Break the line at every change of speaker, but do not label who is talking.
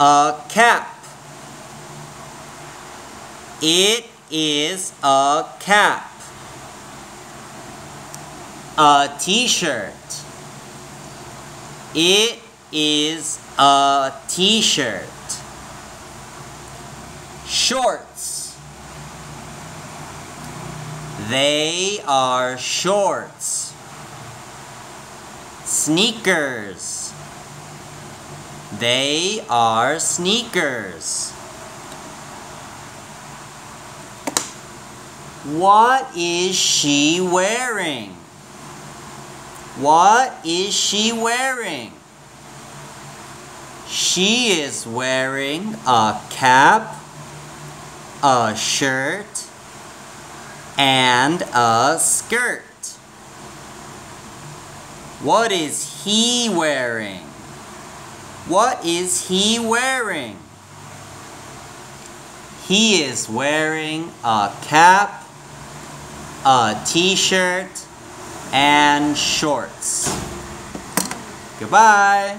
a cap. It is a cap. A t-shirt. It is a t-shirt. Shorts. They are shorts. Sneakers. They are sneakers. What is she wearing? What is she wearing? She is wearing a cap, a shirt, and a skirt. What is he wearing? What is he wearing? He is wearing a cap, a t-shirt, and shorts. Goodbye.